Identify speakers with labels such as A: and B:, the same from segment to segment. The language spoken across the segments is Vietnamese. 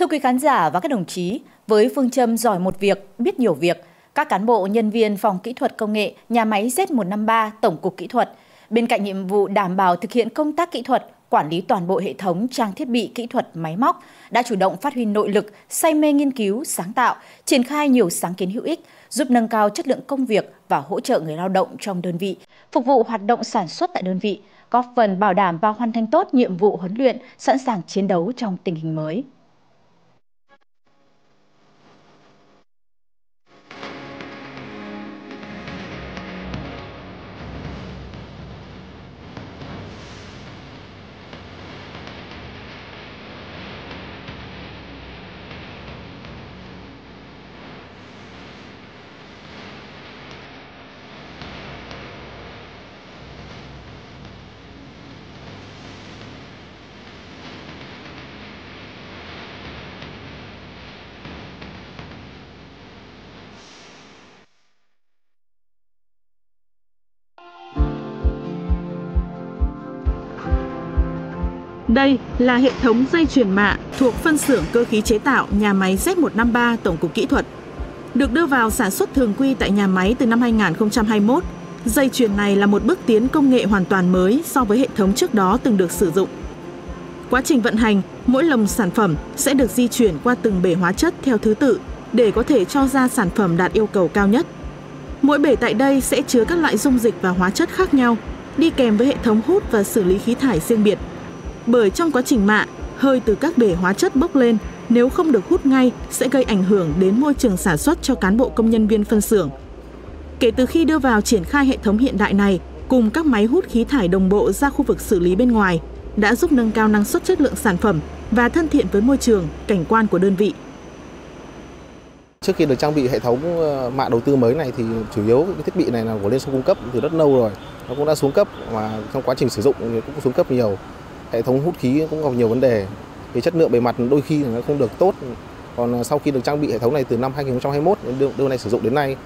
A: Thưa quý khán giả và các đồng chí, với phương châm giỏi một việc, biết nhiều việc, các cán bộ nhân viên phòng kỹ thuật công nghệ nhà máy Z153 Tổng cục Kỹ thuật, bên cạnh nhiệm vụ đảm bảo thực hiện công tác kỹ thuật, quản lý toàn bộ hệ thống trang thiết bị kỹ thuật máy móc, đã chủ động phát huy nội lực, say mê nghiên cứu, sáng tạo, triển khai nhiều sáng kiến hữu ích, giúp nâng cao chất lượng công việc và hỗ trợ người lao động trong đơn vị, phục vụ hoạt động sản xuất tại đơn vị, góp phần bảo đảm và hoàn thành tốt nhiệm vụ huấn luyện, sẵn sàng chiến đấu trong tình hình mới.
B: Đây là hệ thống dây chuyền mạ thuộc phân xưởng cơ khí chế tạo nhà máy Z153 Tổng cục Kỹ thuật. Được đưa vào sản xuất thường quy tại nhà máy từ năm 2021, dây chuyền này là một bước tiến công nghệ hoàn toàn mới so với hệ thống trước đó từng được sử dụng. Quá trình vận hành, mỗi lồng sản phẩm sẽ được di chuyển qua từng bể hóa chất theo thứ tự để có thể cho ra sản phẩm đạt yêu cầu cao nhất. Mỗi bể tại đây sẽ chứa các loại dung dịch và hóa chất khác nhau, đi kèm với hệ thống hút và xử lý khí thải riêng biệt bởi trong quá trình mạ, hơi từ các bể hóa chất bốc lên nếu không được hút ngay sẽ gây ảnh hưởng đến môi trường sản xuất cho cán bộ công nhân viên phân xưởng. Kể từ khi đưa vào triển khai hệ thống hiện đại này cùng các máy hút khí thải đồng bộ ra khu vực xử lý bên ngoài đã giúp nâng cao năng suất chất lượng sản phẩm và thân thiện với môi trường, cảnh quan của đơn vị.
C: Trước khi được trang bị hệ thống ờ, mạ đầu tư mới này thì chủ yếu cái thiết bị này là của Liên Xô cung cấp từ rất lâu rồi. Nó cũng đã xuống cấp và trong quá trình sử dụng cũng xuống cấp nhiều hệ thống hút khí cũng gặp nhiều vấn đề về chất lượng bề mặt đôi khi nó không được tốt còn à, sau khi được trang bị hệ thống này từ năm 2021 đến đưa, này sử dụng đến nay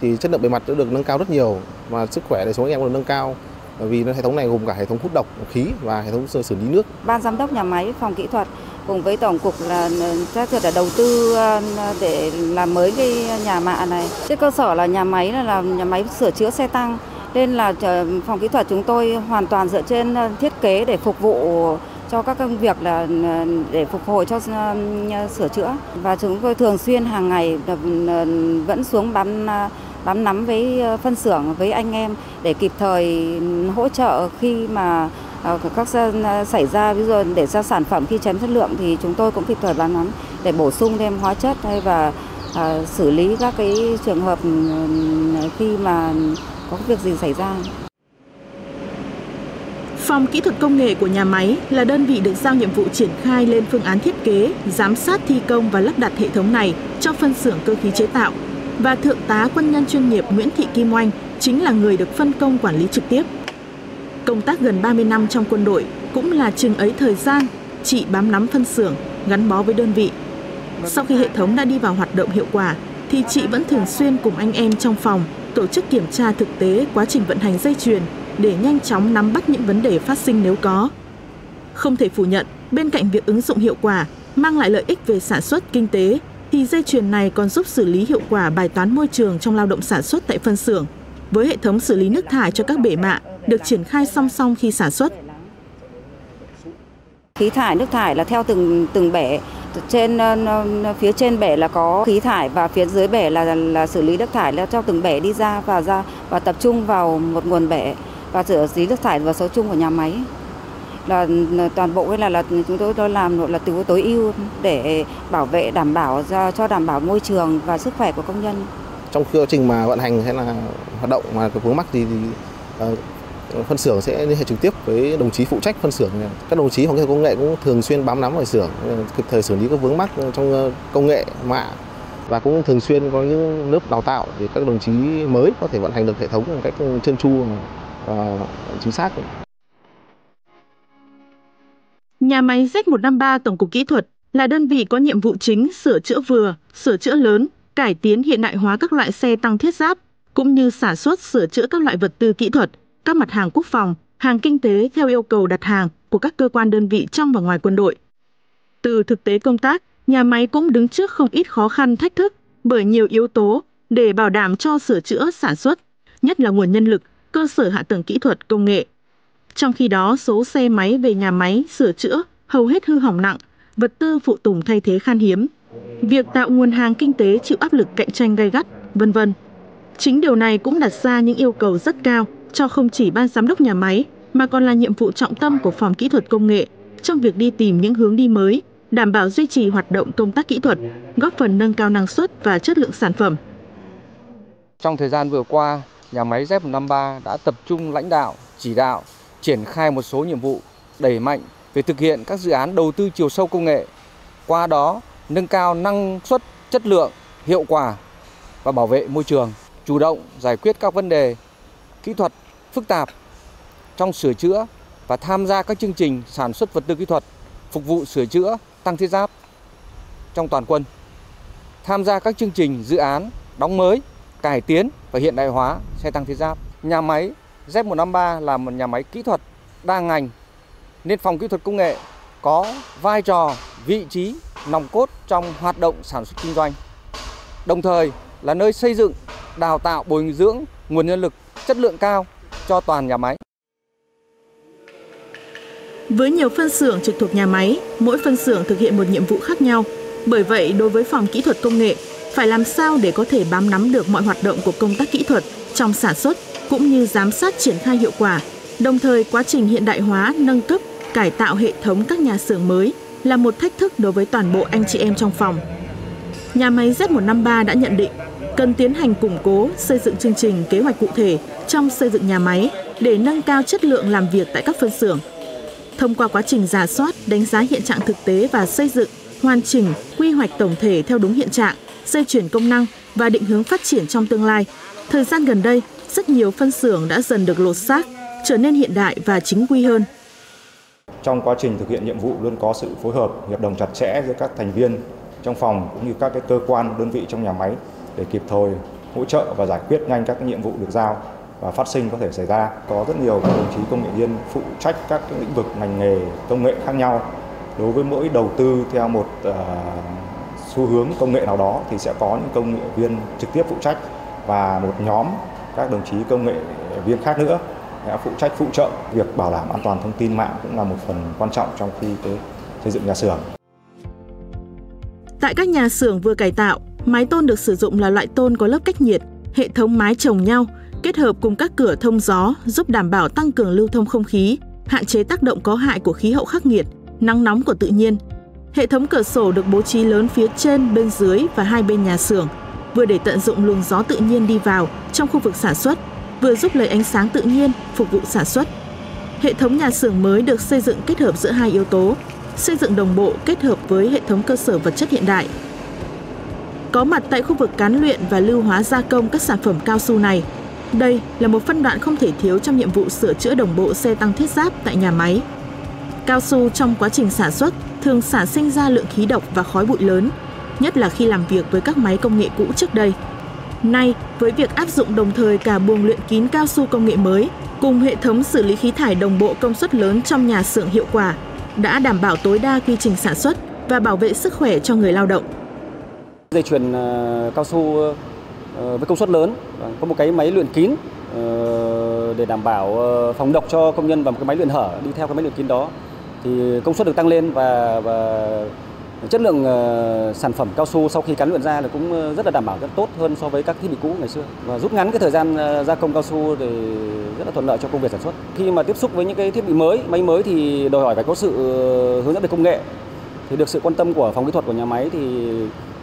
C: thì chất lượng bề mặt đã được nâng cao rất nhiều và sức khỏe đời sống anh em cũng được nâng cao bởi vì hệ thống này gồm cả hệ thống hút độc khí và hệ thống xử lý nước.
D: Ban giám đốc nhà máy phòng kỹ thuật cùng với tổng cục là à, chắc là đầu tư à, để làm mới cái nhà mạ này. Trên cơ sở là nhà máy là là nhà máy sửa chữa xe tăng nên là phòng kỹ thuật chúng tôi hoàn toàn dựa trên ờ, thiết kế để phục vụ cho các công việc là ờ, để phục hồi cho ờ, sửa chữa. Và chúng tôi thường xuyên hàng ngày vẫn xuống bám bám nắm với phân xưởng, với anh em để kịp thời hỗ trợ khi mà các xảy ra. Ví dụ để ra sản phẩm khi chém chất lượng thì chúng tôi cũng kịp thời bám nắm để bổ sung thêm hóa chất hay và xử lý các cái trường hợp ừ, khi mà có việc gì xảy ra.
B: Phòng kỹ thuật công nghệ của nhà máy là đơn vị được giao nhiệm vụ triển khai lên phương án thiết kế, giám sát thi công và lắp đặt hệ thống này cho phân xưởng cơ khí chế tạo. Và Thượng tá quân nhân chuyên nghiệp Nguyễn Thị Kim Oanh chính là người được phân công quản lý trực tiếp. Công tác gần 30 năm trong quân đội cũng là chừng ấy thời gian chị bám nắm phân xưởng, gắn bó với đơn vị. Sau khi hệ thống đã đi vào hoạt động hiệu quả, thì chị vẫn thường xuyên cùng anh em trong phòng tổ chức kiểm tra thực tế quá trình vận hành dây chuyền để nhanh chóng nắm bắt những vấn đề phát sinh nếu có. Không thể phủ nhận, bên cạnh việc ứng dụng hiệu quả, mang lại lợi ích về sản xuất kinh tế, thì dây chuyền này còn giúp xử lý hiệu quả bài toán môi trường trong lao động sản xuất tại phân xưởng, với hệ thống xử lý nước thải cho các bể mạ được triển khai song song khi sản xuất.
D: Khí thải, nước thải là theo từng từng bể trên ờ, phía trên bể là có khí thải và phía dưới bể là là xử lý nước thải là cho từng bể đi ra và ra và tập trung vào một nguồn bể và xử lý nước thải vào số chung của nhà máy. Là toàn bộ cái là là chúng tôi tôi làm là từ tối ưu để bảo vệ đảm bảo cho, cho đảm bảo môi trường và sức khỏe của công nhân.
C: Trong quá trình mà vận hành hay là hoạt động mà có vướng mắc gì thì uh, phân xưởng sẽ liên hệ trực tiếp với đồng chí phụ trách phân xưởng. Các đồng chí phòng kỹ thuật công nghệ cũng thường xuyên bám nắm ở xưởng, kịp thời xử lý các vướng mắc trong ờ, công nghệ mạ và cũng thường xuyên có những lớp đào tạo để các đồng chí mới có thể vận hành được hệ thống một cách trơn tru và chính xác.
B: Nhà máy Z153 Tổng cục Kỹ thuật là đơn vị có nhiệm vụ chính sửa chữa vừa, sửa chữa lớn, cải tiến hiện đại hóa các loại xe tăng thiết giáp, cũng như sản xuất sửa chữa các loại vật tư kỹ thuật – các mặt hàng quốc phòng, hàng kinh tế theo yêu cầu đặt hàng của các cơ quan đơn vị trong và ngoài quân đội. Từ thực tế công tác, nhà máy cũng đứng trước không ít khó khăn thách thức bởi nhiều yếu tố để bảo đảm cho sửa chữa sản xuất, nhất là nguồn nhân lực, cơ sở hạ tầng kỹ thuật, công nghệ. Trong khi đó, số xe máy về nhà máy sửa chữa hầu hết hư hỏng nặng, vật tư phụ tùng thay thế khan hiếm. Việc tạo nguồn hàng kinh tế chịu áp lực cạnh tranh gay gắt, vân vân. Chính điều này cũng đặt ra những yêu cầu rất cao cho không chỉ ban giám đốc nhà máy mà còn là nhiệm vụ trọng tâm của phòng kỹ thuật công nghệ trong việc đi tìm những hướng đi mới, đảm bảo duy trì hoạt động công tác kỹ thuật, góp phần nâng cao năng suất và chất lượng sản phẩm.
E: Trong thời gian vừa qua, nhà máy Z153 đã tập trung lãnh đạo, chỉ đạo, triển khai một số nhiệm vụ đẩy mạnh về thực hiện các dự án đầu tư chiều sâu công nghệ, qua đó nâng cao năng suất, chất lượng, hiệu quả và bảo vệ môi trường, chủ động giải quyết các vấn đề kỹ thuật phức tạp trong sửa chữa và tham gia các chương trình sản xuất vật tư kỹ thuật phục vụ sửa chữa, tăng thiết giáp trong toàn quân. Tham gia các chương trình dự án đóng mới, cải tiến và hiện đại hóa xe tăng thiết giáp. Nhà máy Z153 là một nhà máy kỹ thuật đa ngành nên phòng kỹ thuật công nghệ có vai trò, vị trí nòng cốt trong hoạt động sản xuất kinh doanh. Đồng thời là nơi xây dựng, đào tạo, bồi dưỡng nguồn nhân lực chất lượng cao cho toàn nhà máy.
B: Với nhiều phân xưởng trực thuộc nhà máy, mỗi phân xưởng thực hiện một nhiệm vụ khác nhau. Bởi vậy, đối với phòng kỹ thuật công nghệ, phải làm sao để có thể bám nắm được mọi hoạt động của công tác kỹ thuật trong sản xuất cũng như giám sát triển khai hiệu quả. Đồng thời, quá trình hiện đại hóa, nâng cấp, cải tạo hệ thống các nhà xưởng mới là một thách thức đối với toàn bộ anh chị em trong phòng. Nhà máy Z153 đã nhận định cần tiến hành củng cố, xây dựng chương trình kế hoạch cụ thể trong xây dựng nhà máy để nâng cao chất lượng làm việc tại các phân xưởng. Thông qua quá trình giả soát, đánh giá hiện trạng thực tế và xây dựng, hoàn chỉnh, quy hoạch tổng thể theo đúng hiện trạng, dây chuyển công năng và định hướng phát triển trong tương lai. Thời gian gần đây, rất nhiều phân xưởng đã dần được lột xác, trở nên hiện đại và chính quy hơn.
F: Trong quá trình thực hiện nhiệm vụ luôn có sự phối hợp, hiệp đồng chặt chẽ giữa các thành viên trong phòng cũng như các cái cơ quan, đơn vị trong nhà máy để kịp thời hỗ trợ và giải quyết nhanh các nhiệm vụ được giao và phát sinh có thể xảy ra. Có rất nhiều các đồng chí công nghệ viên phụ trách các lĩnh vực ngành nghề công nghệ khác nhau. Đối với mỗi đầu tư theo một uh, xu hướng công nghệ nào đó thì sẽ có những công nghệ viên trực tiếp phụ trách và một nhóm các đồng chí công nghệ viên khác nữa sẽ phụ trách phụ trợ việc bảo đảm an toàn thông tin mạng cũng là một phần quan trọng trong khi cái xây dựng nhà xưởng.
B: Tại các nhà xưởng vừa cải tạo, mái tôn được sử dụng là loại tôn có lớp cách nhiệt, hệ thống mái chồng nhau, kết hợp cùng các cửa thông gió giúp đảm bảo tăng cường lưu thông không khí, hạn chế tác động có hại của khí hậu khắc nghiệt, nắng nóng của tự nhiên. Hệ thống cửa sổ được bố trí lớn phía trên, bên dưới và hai bên nhà xưởng, vừa để tận dụng luồng gió tự nhiên đi vào trong khu vực sản xuất, vừa giúp lấy ánh sáng tự nhiên phục vụ sản xuất. Hệ thống nhà xưởng mới được xây dựng kết hợp giữa hai yếu tố, xây dựng đồng bộ kết hợp với hệ thống cơ sở vật chất hiện đại. Có mặt tại khu vực cán luyện và lưu hóa gia công các sản phẩm cao su này, đây là một phân đoạn không thể thiếu trong nhiệm vụ sửa chữa đồng bộ xe tăng thiết giáp tại nhà máy. Cao su trong quá trình sản xuất thường sản sinh ra lượng khí độc và khói bụi lớn, nhất là khi làm việc với các máy công nghệ cũ trước đây. Nay, với việc áp dụng đồng thời cả buồng luyện kín cao su công nghệ mới cùng hệ thống xử lý khí thải đồng bộ công suất lớn trong nhà xưởng hiệu quả, đã đảm bảo tối đa quy trình sản xuất và bảo vệ sức khỏe cho người lao động.
G: Dây chuyền ờ, cao su ờ, với công suất lớn, có một cái máy luyện kín ờ, để đảm bảo phòng độc cho công nhân và một cái máy luyện hở đi theo cái máy luyện kín đó thì công suất được tăng lên và, và chất lượng sản phẩm cao su sau khi cán luyện ra là cũng rất là đảm bảo rất tốt hơn so với các thiết bị cũ ngày xưa và rút ngắn cái thời gian gia công cao su thì rất là thuận lợi cho công việc sản xuất. Khi mà tiếp xúc với những cái thiết bị mới, máy mới thì đòi hỏi phải có sự hướng dẫn về công nghệ. Thì được sự quan tâm của phòng kỹ thuật của nhà máy thì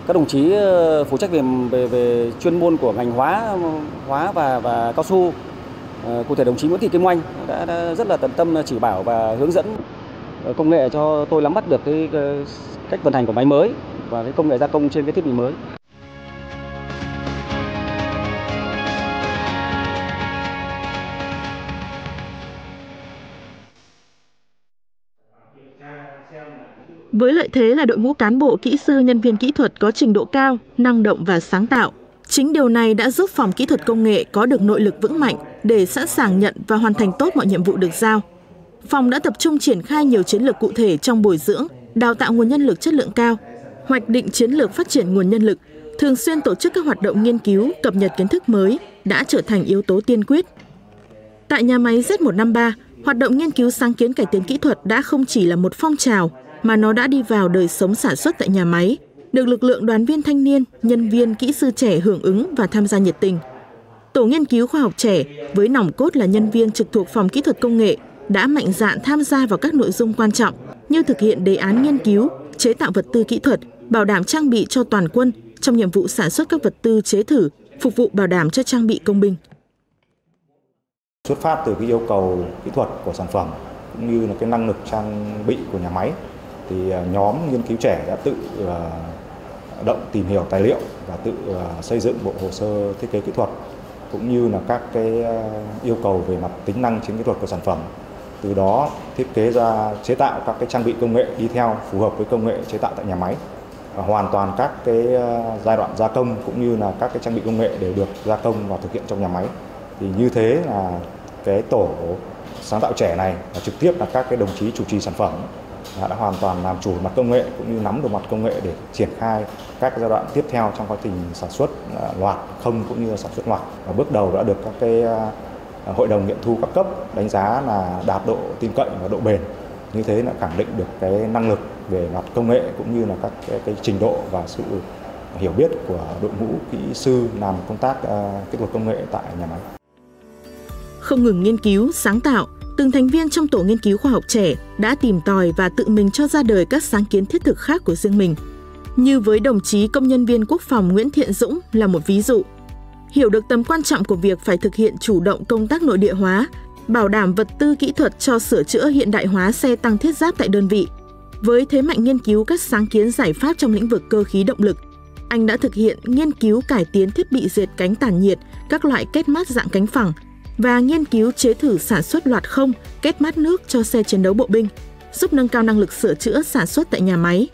G: các đồng chí ờ, phụ trách về về về chuyên môn của ngành hóa hóa và và cao su ờ, cụ thể đồng chí Nguyễn Thị Kim Oanh đã, đã rất là tận tâm ờ, chỉ bảo và hướng dẫn công nghệ cho tôi nắm bắt được cái cách vận hành của máy mới và cái công nghệ gia công trên cái thiết bị mới.
B: Với lợi thế là đội ngũ cán bộ, kỹ sư, nhân viên kỹ thuật có trình độ cao, năng động và sáng tạo, chính điều này đã giúp phòng kỹ thuật công nghệ có được nội lực vững mạnh để sẵn sàng nhận và hoàn thành tốt mọi nhiệm vụ được giao. Phòng đã tập trung triển khai nhiều chiến lược cụ thể trong bồi dưỡng, đào tạo nguồn nhân lực chất lượng cao, hoạch định chiến lược phát triển nguồn nhân lực, thường xuyên tổ chức các hoạt động nghiên cứu, cập nhật kiến thức mới đã trở thành yếu tố tiên quyết. Tại nhà máy Z153, hoạt động nghiên cứu sáng kiến cải tiến kỹ thuật đã không chỉ là một phong trào mà nó đã đi vào đời sống sản xuất tại nhà máy, được lực lượng đoàn viên thanh niên, nhân viên, kỹ sư trẻ hưởng ứng và tham gia nhiệt tình. Tổ nghiên cứu khoa học trẻ với nòng cốt là nhân viên trực thuộc phòng kỹ thuật công nghệ đã mạnh dạn tham gia vào các nội dung quan trọng như thực hiện đề án nghiên cứu, chế tạo vật tư kỹ thuật, bảo đảm trang bị cho toàn quân trong nhiệm vụ sản xuất các vật tư chế thử, phục vụ bảo đảm cho trang bị công binh.
F: Xuất phát từ cái yêu cầu kỹ thuật của sản phẩm cũng như là cái năng lực trang bị của nhà máy thì à, nhóm nghiên cứu trẻ đã tự à, động tìm hiểu tài liệu và tự à, xây dựng bộ hồ sơ thiết kế kỹ thuật, cũng như là các cái yêu cầu về mặt tính năng chiến kỹ thuật của sản phẩm. Từ đó thiết kế ra, chế tạo các cái trang bị công nghệ đi theo phù hợp với công nghệ chế tạo tại nhà máy, và hoàn toàn các cái giai đoạn gia công cũng như là các cái trang bị công nghệ đều được gia công và thực hiện trong nhà máy. Thì như thế là cái tổ sáng tạo trẻ này là trực tiếp là các cái đồng chí chủ trì sản phẩm đã hoàn toàn làm chủ mặt công nghệ cũng như nắm được mặt công nghệ để triển khai các giai đoạn tiếp theo trong quá trình sản xuất à, loạt không cũng như sản xuất loạt và bước đầu đã được các cái à, à, hội đồng nghiệm thu các cấp đánh giá là đạt độ tin cậy và độ bền như thế là khẳng định được cái năng lực về mặt công nghệ cũng như là các cái, cái trình độ và sự hiểu biết của đội ngũ kỹ sư làm công tác uh, kỹ thuật công nghệ tại nhà máy.
B: Không ngừng nghiên cứu, sáng tạo, từng thành viên trong tổ nghiên cứu khoa học trẻ đã tìm tòi và tự mình cho ra đời các sáng kiến thiết thực khác của riêng mình. Như với đồng chí công nhân viên quốc phòng Nguyễn Thiện Dũng là một ví dụ. Hiểu được tầm quan trọng của việc phải thực hiện chủ động công tác nội địa hóa, bảo đảm vật tư kỹ thuật cho sửa chữa hiện đại hóa xe tăng thiết giáp tại đơn vị. Với thế mạnh nghiên cứu các sáng kiến giải pháp trong lĩnh vực cơ khí động lực, anh đã thực hiện nghiên cứu cải tiến thiết bị dệt cánh tản nhiệt, các loại kết mát dạng cánh phẳng, và nghiên cứu chế thử sản xuất loạt không, kết mát nước cho xe chiến đấu bộ binh, giúp nâng cao năng lực sửa chữa sản xuất tại nhà máy.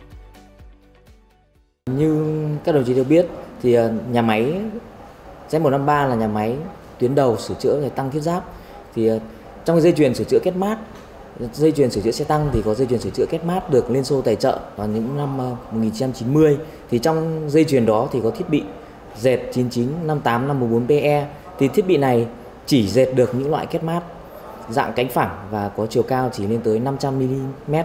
H: Như các đồng chí đều biết thì ờ, nhà máy Z153 là nhà máy tuyến đầu sửa chữa về tăng thiết giáp. Thì ờ, trong dây chuyền sửa chữa kết mát dây chuyền sửa chữa xe tăng thì có dây chuyền sửa chữa kết mát được Liên Xô tài trợ vào những năm ờ, 1990 thì trong dây chuyền đó thì có thiết bị dệt 9958 514 PE thì thiết bị này chỉ dệt được những loại kết mát dạng cánh phẳng và có chiều cao chỉ lên tới 500 mm.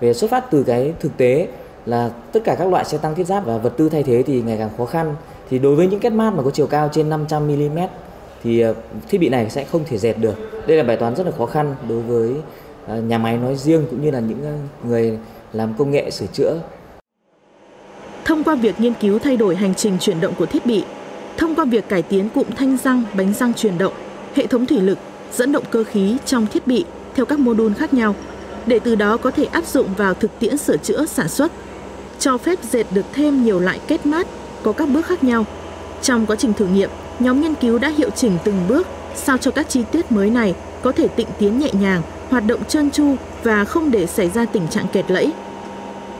H: Về xuất phát từ cái thực tế là tất cả các loại xe tăng thiết giáp và vật tư thay thế thì ngày càng khó khăn. Thì đối với những kết mát mà có chiều cao trên 500 mm thì ờ, thiết bị này sẽ không thể dệt được. Đây là bài toán rất là khó khăn đối với ờ, nhà máy nói riêng cũng như là những ờ, người làm công nghệ sửa chữa.
B: Thông qua việc nghiên cứu thay đổi hành trình chuyển động của thiết bị, thông qua việc cải tiến cụm thanh răng, bánh răng chuyển động hệ thống thủy lực, dẫn động cơ khí trong thiết bị theo các mô đun khác nhau để từ đó có thể áp dụng vào thực tiễn sửa chữa sản xuất, cho phép dệt được thêm nhiều loại kết mát có các bước khác nhau. Trong quá trình thử nghiệm, nhóm nghiên cứu đã hiệu chỉnh từng bước sao cho các chi tiết mới này có thể tịnh tiến nhẹ nhàng, hoạt động trơn tru và không để xảy ra tình trạng kẹt lẫy.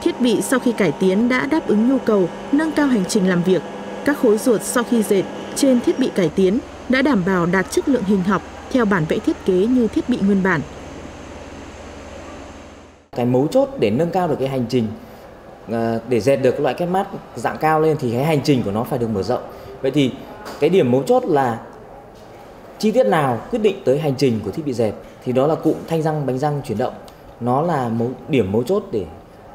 B: Thiết bị sau khi cải tiến đã đáp ứng nhu cầu nâng cao hành trình làm việc. Các khối ruột sau khi dệt trên thiết bị cải tiến đã đảm bảo đạt chất lượng hình học theo bản vẽ thiết kế như thiết bị nguyên bản.
H: Cái mấu chốt để nâng cao được cái hành trình à, để dệt được loại kết mát dạng cao lên thì cái hành trình của nó phải được mở rộng. Vậy thì cái điểm mấu chốt là chi tiết nào quyết định tới hành trình của thiết bị dệt thì đó là cụm thanh răng bánh răng chuyển động. Nó là mấu, điểm mấu chốt để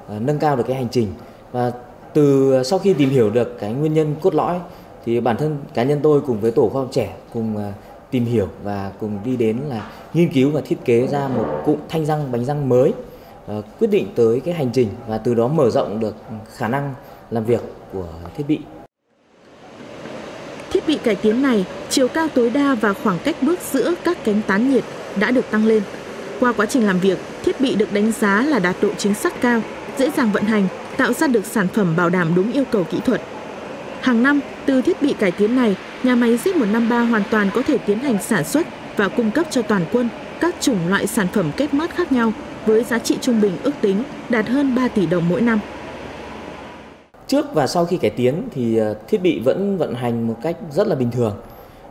H: à, nâng cao được cái hành trình và từ sau khi tìm hiểu được cái nguyên nhân cốt lõi thì bản thân cá nhân tôi cùng với tổ khoa học trẻ cùng à, tìm hiểu và cùng đi đến là nghiên cứu và thiết kế ra một cụm thanh răng bánh răng mới à, quyết định tới cái hành trình và từ đó mở rộng được khả năng làm việc của thiết bị.
B: Thiết bị cải tiến này, chiều cao tối đa và khoảng cách bước giữa các cánh tán nhiệt đã được tăng lên. Qua quá trình làm việc, thiết bị được đánh giá là đạt độ chính xác cao, dễ dàng vận hành, tạo ra được sản phẩm bảo đảm đúng yêu cầu kỹ thuật. Hàng năm, từ thiết bị cải tiến này, nhà máy Z153 hoàn toàn có thể tiến hành sản xuất và cung cấp cho toàn quân các chủng loại sản phẩm kết mát khác nhau với giá trị trung bình ước tính đạt hơn 3 tỷ đồng mỗi năm.
H: Trước và sau khi cải tiến thì ờ, thiết bị vẫn vận hành một cách rất là bình thường.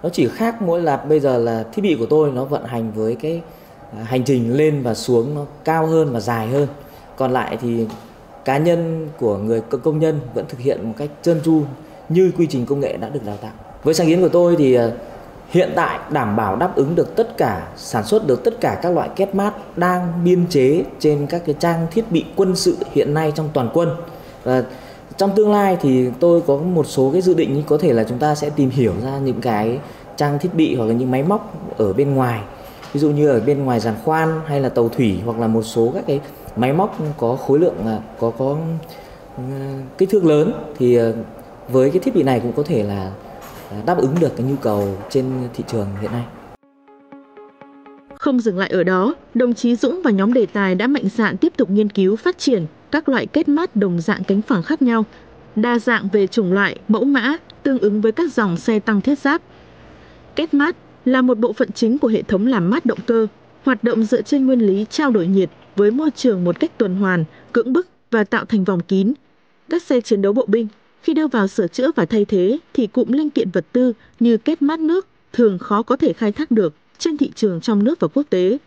H: Nó chỉ khác mỗi là bây giờ là thiết bị của tôi nó vận hành với cái ờ, hành trình lên và xuống nó cao hơn và dài hơn. Còn lại thì cá nhân của người công nhân vẫn thực hiện một cách trơn tru như quy trình công nghệ đã được đào tạo. Với sáng kiến của tôi thì ờ, hiện tại đảm bảo đáp ứng được tất cả, sản xuất được tất cả các loại két mát đang biên chế trên các cái trang thiết bị quân sự hiện nay trong toàn quân và trong tương lai thì tôi có một số cái dự định có thể là chúng ta sẽ tìm hiểu ra những cái trang thiết bị hoặc là những máy móc ở bên ngoài ví dụ như ở bên ngoài giàn khoan hay là tàu thủy hoặc là một số các cái máy móc có khối lượng à, có có ừ, kích thước lớn thì ờ, với cái thiết bị này cũng có thể là à, đáp ứng được cái nhu cầu trên thị trường hiện nay.
B: Không dừng lại ở đó, đồng chí Dũng và nhóm đề tài đã mạnh dạn tiếp tục nghiên cứu phát triển các loại kết mát đồng dạng cánh phẳng khác nhau, đa dạng về chủng loại, mẫu mã, tương ứng với các dòng xe tăng thiết giáp. Kết mát là một bộ phận chính của hệ thống làm mát động cơ, hoạt động dựa trên nguyên lý trao đổi nhiệt với môi trường một cách tuần hoàn, cưỡng bức và tạo thành vòng kín. Các xe chiến đấu bộ binh khi đưa vào sửa chữa và thay thế thì cụm linh kiện vật tư như kết mát nước thường khó có thể khai thác được trên thị trường trong nước và quốc tế.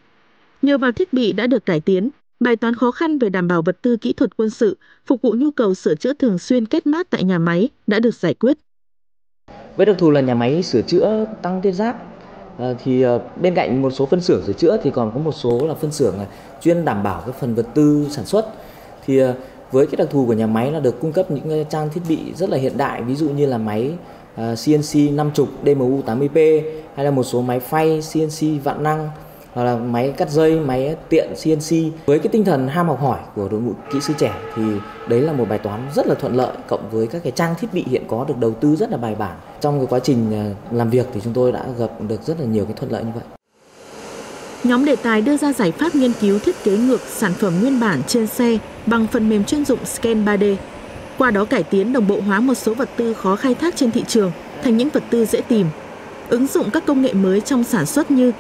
B: Nhờ vào thiết bị đã được cải tiến, bài toán khó khăn về đảm bảo vật tư kỹ thuật quân sự phục vụ nhu cầu sửa chữa thường xuyên kết mát tại nhà máy đã được giải quyết.
H: Với đặc thù là nhà máy sửa chữa tăng thiết giáp ờ, thì ờ, bên cạnh một số phân xưởng sửa chữa thì còn có một số là phân xưởng chuyên đảm bảo các phần vật tư sản xuất thì ờ, với cái đặc thù của nhà máy là được cung cấp những ờ, trang thiết bị rất là hiện đại ví dụ như là máy CNC 50 DMU 80P hay là một số máy phay CNC vạn năng hoặc là máy cắt dây, máy tiện CNC. Với cái tinh thần ham học hỏi của đội ngũ kỹ sư trẻ thì đấy là một bài toán rất là thuận lợi cộng với các cái trang thiết bị hiện có được đầu tư rất là bài bản. Trong cái quá trình ờ, làm việc thì chúng tôi đã gặp được rất là nhiều cái thuận lợi như vậy.
B: Nhóm đề tài đưa ra giải pháp nghiên cứu thiết kế ngược sản phẩm nguyên bản trên xe bằng phần mềm chuyên dụng scan 3D. Qua đó cải tiến đồng bộ hóa một số vật tư khó khai thác trên thị trường thành những vật tư dễ tìm. Ứng dụng các công nghệ mới trong sản xuất như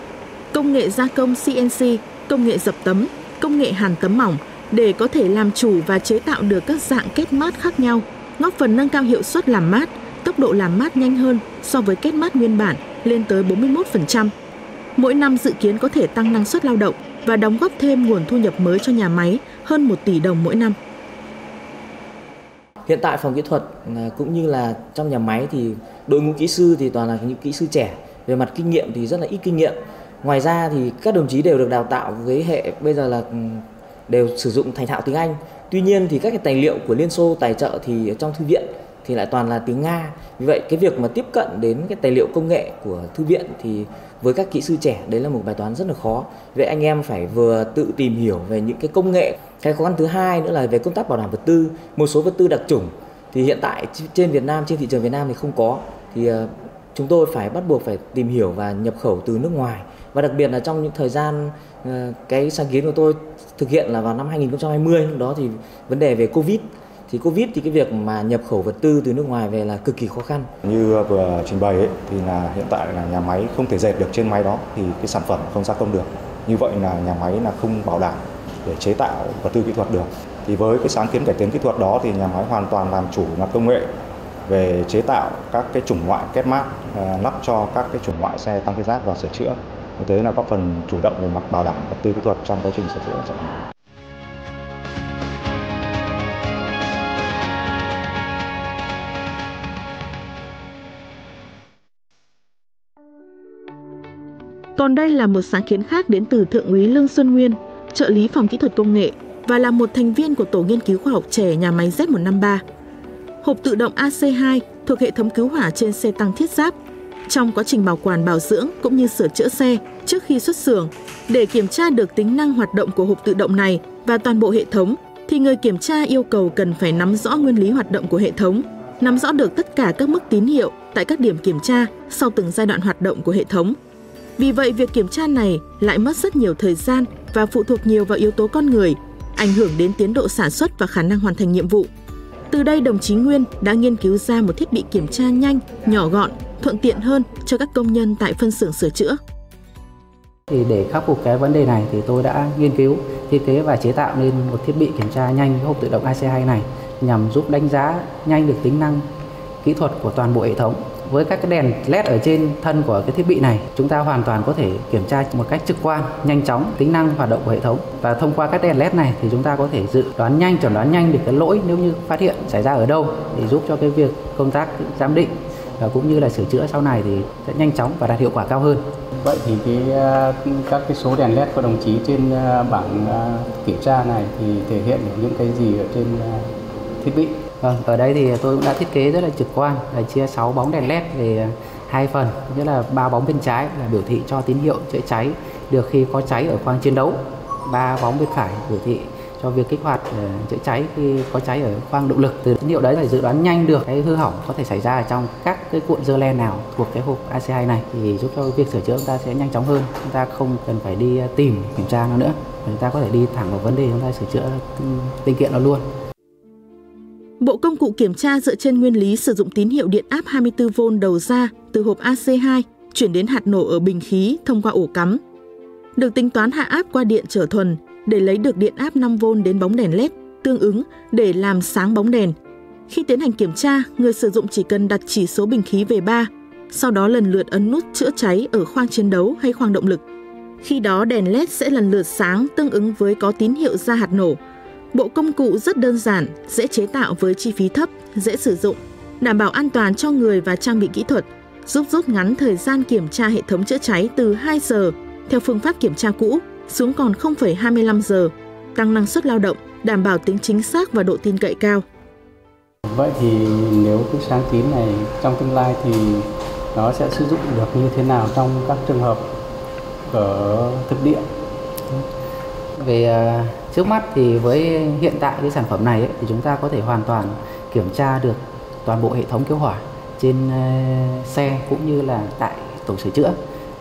B: công nghệ gia công CNC, công nghệ dập tấm, công nghệ hàn tấm mỏng để có thể làm chủ và chế tạo được các dạng kết mát khác nhau, góp phần nâng cao hiệu suất làm mát, tốc độ làm mát nhanh hơn so với kết mát nguyên bản lên tới 41% mỗi năm dự kiến có thể tăng năng suất lao động và đóng góp thêm nguồn thu nhập mới cho nhà máy hơn 1 tỷ đồng mỗi năm.
H: Hiện tại phòng kỹ thuật à, cũng như là trong nhà máy thì đội ngũ kỹ sư thì toàn là những kỹ sư trẻ, về mặt kinh nghiệm thì rất là ít kinh nghiệm. Ngoài ra thì các đồng chí đều được đào tạo với hệ bây giờ là ừ, đều sử dụng thành thạo tiếng Anh. Tuy nhiên thì các cái tài liệu của Liên Xô tài trợ thì trong thư viện thì lại toàn là tiếng Nga. Vì vậy cái việc mà tiếp cận đến cái tài liệu công nghệ của thư viện thì với các kỹ sư trẻ, đấy là một bài toán rất là khó. Vậy anh em phải vừa tự tìm hiểu về những cái công nghệ. Cái khó khăn thứ hai nữa là về công tác bảo đảm vật tư, một số vật tư đặc trùng thì hiện tại trên Việt Nam, trên thị trường Việt Nam thì không có. Thì ờ, chúng tôi phải bắt buộc phải tìm hiểu và nhập khẩu từ nước ngoài. Và đặc biệt là trong những thời gian ờ, cái sáng kiến của tôi thực hiện là vào năm 2020 đó thì vấn đề về Covid thì Covid thì cái việc mà nhập khẩu vật tư từ nước ngoài về là cực kỳ khó khăn.
F: Như vừa trình bày ấy, thì là hiện tại là nhà máy không thể dệt được trên máy đó thì cái sản phẩm không gia công được. Như vậy là nhà máy là không bảo đảm để chế tạo vật tư kỹ thuật được. Thì với cái sáng kiến cải tiến kỹ thuật đó thì nhà máy hoàn toàn làm chủ là công nghệ về chế tạo các cái chủng loại kết mát à, lắp cho các cái chủng loại xe tăng thiết giáp và sửa chữa. Như thế là góp phần chủ động về mặt bảo đảm vật tư kỹ thuật trong quá trình sửa chữa.
B: Còn đây là một sáng kiến khác đến từ Thượng úy Lương Xuân Nguyên, trợ lý phòng kỹ thuật công nghệ và là một thành viên của tổ nghiên cứu khoa học trẻ nhà máy Z153. Hộp tự động AC2 thuộc hệ thống cứu hỏa trên xe tăng thiết giáp. Trong quá trình bảo quản bảo dưỡng cũng như sửa chữa xe trước khi xuất xưởng, để kiểm tra được tính năng hoạt động của hộp tự động này và toàn bộ hệ thống, thì người kiểm tra yêu cầu cần phải nắm rõ nguyên lý hoạt động của hệ thống, nắm rõ được tất cả các mức tín hiệu tại các điểm kiểm tra sau từng giai đoạn hoạt động của hệ thống vì vậy, việc kiểm tra này lại mất rất nhiều thời gian và phụ thuộc nhiều vào yếu tố con người, ảnh hưởng đến tiến độ sản xuất và khả năng hoàn thành nhiệm vụ. Từ đây, đồng chí Nguyên đã nghiên cứu ra một thiết bị kiểm tra nhanh, nhỏ gọn, thuận tiện hơn cho các công nhân tại phân xưởng sửa chữa.
I: Thì để khắc phục cái vấn đề này thì tôi đã nghiên cứu, thiết kế và chế tạo nên một thiết bị kiểm tra nhanh hộp tự động AC2 này nhằm giúp đánh giá nhanh được tính năng kỹ thuật của toàn bộ hệ thống với các cái đèn led ở trên thân của cái thiết bị này, chúng ta hoàn toàn có thể kiểm tra một cách trực quan, nhanh chóng, tính năng hoạt động của hệ thống và thông qua các đèn led này thì chúng ta có thể dự đoán nhanh chuẩn đoán nhanh được cái lỗi nếu như phát hiện xảy ra ở đâu để giúp cho cái việc công tác giám định và cũng như là sửa chữa sau này thì sẽ nhanh chóng và đạt hiệu quả cao hơn.
J: Vậy thì cái ờ, các cái số đèn led của đồng chí trên ờ, bảng ờ, kiểm tra này thì thể hiện được những cái gì ở trên thiết bị?
I: Vâng, ở đây thì tôi cũng đã thiết kế rất là trực quan là chia 6 bóng đèn led về hai phần, nghĩa là ba bóng bên trái là biểu thị cho tín hiệu chữa cháy được khi có cháy ở khoang chiến đấu, ba bóng bên phải biểu thị cho việc kích hoạt ờ, chữa cháy khi có cháy ở khoang động lực. Từ tín hiệu đấy phải dự đoán nhanh được cái hư hỏng có thể xảy ra ở trong các cái cuộn dơ len nào thuộc cái hộp AC2 này thì giúp cho việc sửa chữa chúng ta sẽ nhanh chóng hơn. Chúng ta không cần phải đi ờ, tìm kiểm tra nó nữa. Chúng ta có thể đi thẳng vào vấn đề chúng ta sửa chữa ừ, linh kiện nó luôn.
B: Bộ công cụ kiểm tra dựa trên nguyên lý sử dụng tín hiệu điện áp 24V đầu ra từ hộp AC2 chuyển đến hạt nổ ở bình khí thông qua ổ cắm. Được tính toán hạ áp qua điện trở thuần để lấy được điện áp 5V đến bóng đèn LED tương ứng để làm sáng bóng đèn. Khi tiến hành kiểm tra, người sử dụng chỉ cần đặt chỉ số bình khí về 3, sau đó lần lượt ấn nút chữa cháy ở khoang chiến đấu hay khoang động lực. Khi đó đèn LED sẽ lần lượt sáng tương ứng với có tín hiệu ra hạt nổ. Bộ công cụ rất đơn giản, dễ chế tạo với chi phí thấp, dễ sử dụng, đảm bảo an toàn cho người và trang bị kỹ thuật, giúp rút ngắn thời gian kiểm tra hệ thống chữa cháy từ 2 giờ theo phương pháp kiểm tra cũ xuống còn 0,25 giờ, tăng năng suất lao động, đảm bảo tính chính xác và độ tin cậy cao.
J: Vậy thì nếu cái sáng kiến này trong tương lai thì nó sẽ sử dụng được như thế nào trong các trường hợp ở thực địa?
I: Về à, trước mắt thì với hiện tại cái sản phẩm này ấy, thì chúng ta có thể hoàn toàn kiểm tra được toàn bộ hệ thống cứu hỏa trên à, xe cũng như là tại tổ sửa chữa.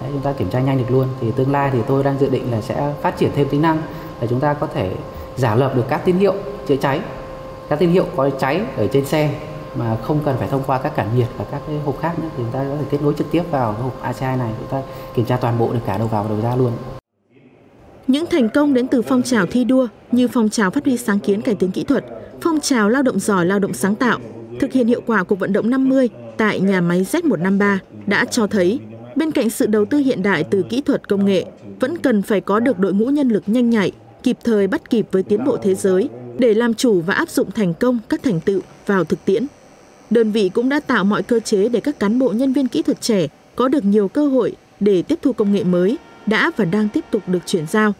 I: Đấy, chúng ta kiểm tra nhanh được luôn. Thì tương lai thì tôi đang dự định là sẽ phát triển thêm tính năng để chúng ta có thể giả lập được các tín hiệu chữa cháy. Các tín hiệu có cháy ở trên xe mà không cần phải thông qua các cảm nhiệt và các cái hộp khác nữa. Thì chúng ta có thể kết nối trực tiếp vào cái hộp ACI này. Chúng ta kiểm tra toàn bộ được cả đầu vào và đầu ra luôn
B: những thành công đến từ phong trào thi đua như phong trào phát huy sáng kiến cải tiến kỹ thuật, phong trào lao động giỏi lao động sáng tạo, thực hiện hiệu quả cuộc vận động 50 tại nhà máy Z153 đã cho thấy Bên cạnh sự đầu tư hiện đại từ kỹ thuật công nghệ, vẫn cần phải có được đội ngũ nhân lực nhanh nhạy, kịp thời bắt kịp với tiến bộ thế giới để làm chủ và áp dụng thành công các thành tựu vào thực tiễn. Đơn vị cũng đã tạo mọi cơ chế để các cán bộ nhân viên kỹ thuật trẻ có được nhiều cơ hội để tiếp thu công nghệ mới đã và đang tiếp tục được chuyển giao.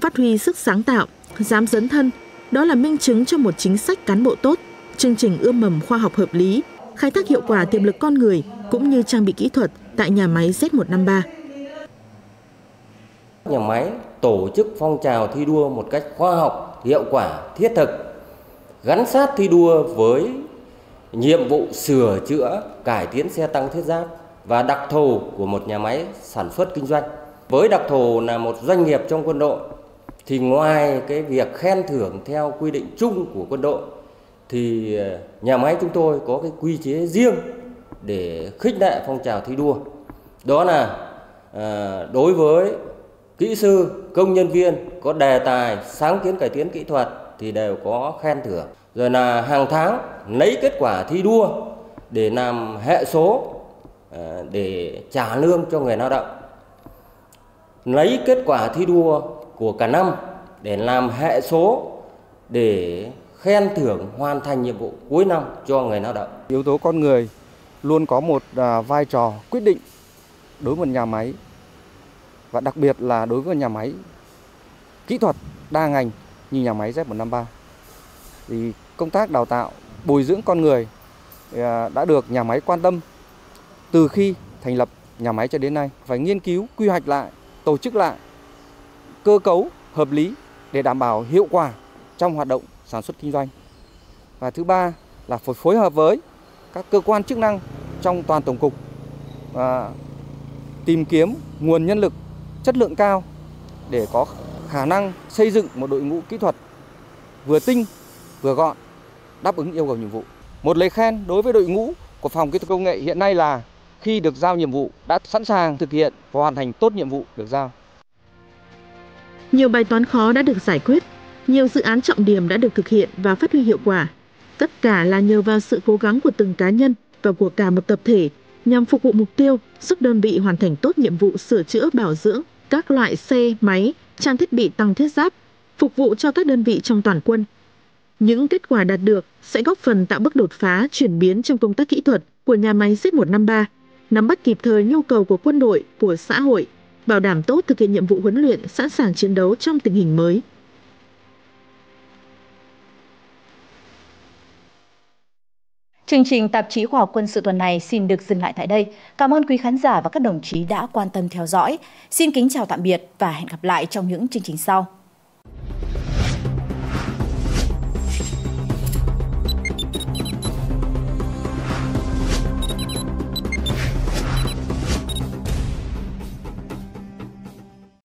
B: Phát huy sức sáng tạo, dám dấn thân, đó là minh chứng cho một chính sách cán bộ tốt, chương trình ươm mầm khoa học hợp lý, khai thác hiệu quả tiềm lực con người cũng như trang bị kỹ thuật tại nhà máy Z153.
K: Nhà máy tổ chức phong trào thi đua một cách khoa học, hiệu quả, thiết thực, gắn sát thi đua với nhiệm vụ sửa chữa, cải tiến xe tăng thiết giáp và đặc thù của một nhà máy sản xuất kinh doanh. Với đặc thù là một doanh nghiệp trong quân đội thì ngoài cái việc khen thưởng theo quy định chung của quân đội thì ờ, nhà máy chúng tôi có cái quy chế riêng để khích lệ phong trào thi đua. Đó là à, đối với kỹ sư công nhân viên có đề tài sáng kiến cải tiến kỹ thuật thì đều có khen thưởng. Rồi là hàng tháng lấy kết quả thi đua để làm hệ số ờ, để trả lương cho người lao động lấy kết quả thi đua của cả năm để làm hệ số để khen thưởng hoàn thành nhiệm vụ cuối năm cho người lao động.
E: Yếu tố con người luôn có một à, vai trò quyết định đối với một nhà máy. Và đặc biệt là đối với nhà máy kỹ thuật đa ngành như nhà máy Z153 thì công tác đào tạo, bồi dưỡng con người à, đã được nhà máy quan tâm từ khi thành lập nhà máy cho đến nay. Phải nghiên cứu, quy hoạch lại tổ chức lại cơ cấu hợp lý để đảm bảo hiệu quả trong hoạt động sản xuất kinh doanh và thứ ba là phải phối hợp với các cơ quan chức năng trong toàn tổng cục và tìm kiếm nguồn nhân lực chất lượng cao để có khả năng xây dựng một đội ngũ kỹ thuật vừa tinh, vừa gọn, đáp ứng yêu cầu nhiệm vụ. Một lời khen đối với đội ngũ của phòng kỹ thuật công nghệ hiện nay là khi được giao nhiệm vụ đã sẵn sàng thực hiện và hoàn thành tốt nhiệm vụ được giao.
B: Nhiều bài toán khó đã được giải quyết, nhiều dự án trọng điểm đã được thực hiện và phát huy hiệu quả. Tất cả là nhờ vào sự cố gắng của từng cá nhân và của cả một tập thể nhằm phục vụ mục tiêu giúp đơn vị hoàn thành tốt nhiệm vụ sửa chữa bảo dưỡng các loại xe, máy, trang thiết bị tăng thiết giáp, phục vụ cho các đơn vị trong toàn quân. Những kết quả đạt được sẽ góp phần tạo bước đột phá chuyển biến trong công tác kỹ thuật của nhà máy Z153, nắm bắt kịp thời nhu cầu của quân đội, của xã hội, bảo đảm tốt thực hiện nhiệm vụ huấn luyện sẵn sàng chiến đấu trong tình hình mới.
A: Chương trình tạp chí khoa học quân sự tuần này xin được dừng lại tại đây. Cảm ơn quý khán giả và các đồng chí đã quan tâm theo dõi. Xin kính chào tạm biệt và hẹn gặp lại trong những chương trình sau.